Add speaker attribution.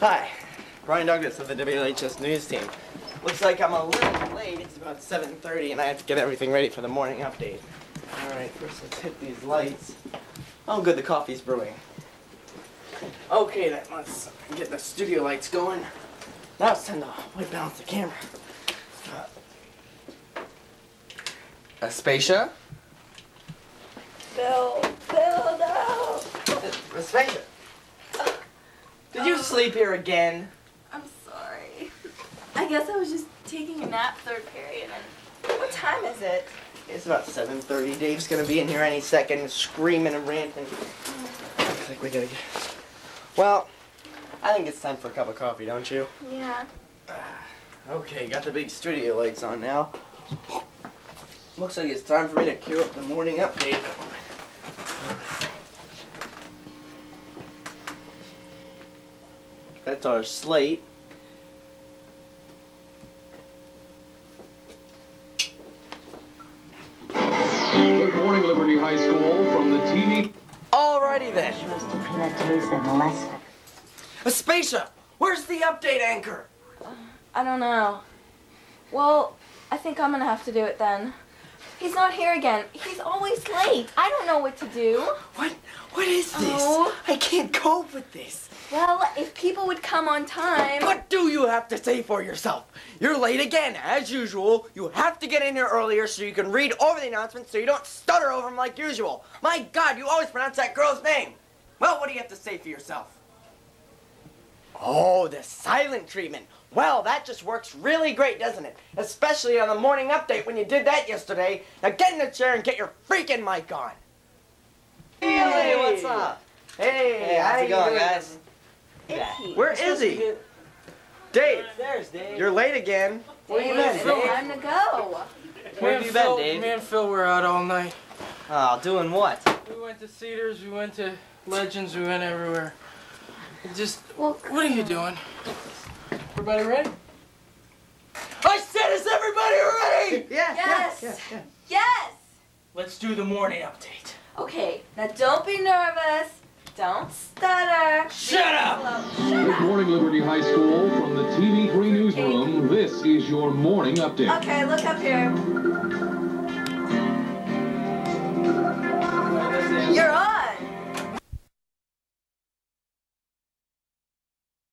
Speaker 1: Hi, Brian Douglas of the WHS News Team. Looks like I'm a little late. It's about 7.30 and I have to get everything ready for the morning update. All right, first let's hit these lights. Oh, good, the coffee's brewing. Okay, then, let's get the studio lights going. Now it's time to white balance the camera. Uh, Aspasia?
Speaker 2: Bill, Bill, no.
Speaker 1: Aspasia? Sleep here again?
Speaker 2: I'm sorry. I guess I was just taking a nap third period and what time is it?
Speaker 1: It's about 7.30. Dave's gonna be in here any second, screaming and ranting. Looks like we gotta get... Well, I think it's time for a cup of coffee, don't you?
Speaker 2: Yeah.
Speaker 1: Ah, okay, got the big studio lights on now. Looks like it's time for me to cue up the morning update. That's our slate.
Speaker 3: Good morning, Liberty High School from the TV.
Speaker 1: Alrighty then.
Speaker 4: Pilates and less.
Speaker 1: Aspasia, where's the update anchor?
Speaker 2: I don't know. Well, I think I'm gonna have to do it then. He's not here again. He's always late. I don't know what to do.
Speaker 1: What? What is this?
Speaker 2: Oh.
Speaker 1: I can't cope with this.
Speaker 2: Well, if people would come on time.
Speaker 1: What do you have to say for yourself? You're late again, as usual. You have to get in here earlier so you can read over the announcements so you don't stutter over them like usual. My God, you always pronounce that girl's name. Well, what do you have to say for yourself? Oh, the silent treatment. Well, that just works really great, doesn't it? Especially on the morning update when you did that yesterday. Now get in the chair and get your freaking mic on.
Speaker 5: Hey, what's up?
Speaker 1: Hey,
Speaker 5: Hey, how's
Speaker 1: how
Speaker 5: it
Speaker 1: you
Speaker 5: going,
Speaker 1: doing?
Speaker 5: guys?
Speaker 2: Icky.
Speaker 1: Where is he? Dave,
Speaker 5: There's Dave.
Speaker 1: you're late again.
Speaker 5: Where you
Speaker 2: Dave,
Speaker 5: been,
Speaker 2: it's
Speaker 5: Dave?
Speaker 2: time to go.
Speaker 5: Where have
Speaker 6: Me
Speaker 5: you
Speaker 6: and
Speaker 5: been, Dave?
Speaker 6: Me and Phil were out all night.
Speaker 5: Oh, doing what?
Speaker 6: We went to Cedars, we went to Legends, we went everywhere. It Just,
Speaker 2: Well,
Speaker 6: what are you doing? Everybody ready?
Speaker 1: I said, is everybody ready? Yeah.
Speaker 2: Yes.
Speaker 1: Yeah, yeah,
Speaker 2: Yes.
Speaker 6: Let's do the morning update.
Speaker 2: Okay, now don't be nervous. Don't stutter.
Speaker 6: Shut up!
Speaker 2: Slow. Shut
Speaker 3: Good
Speaker 2: up.
Speaker 3: morning, Liberty High School from the TV3 newsroom. This is your morning update.
Speaker 2: Okay, look up here. You're on.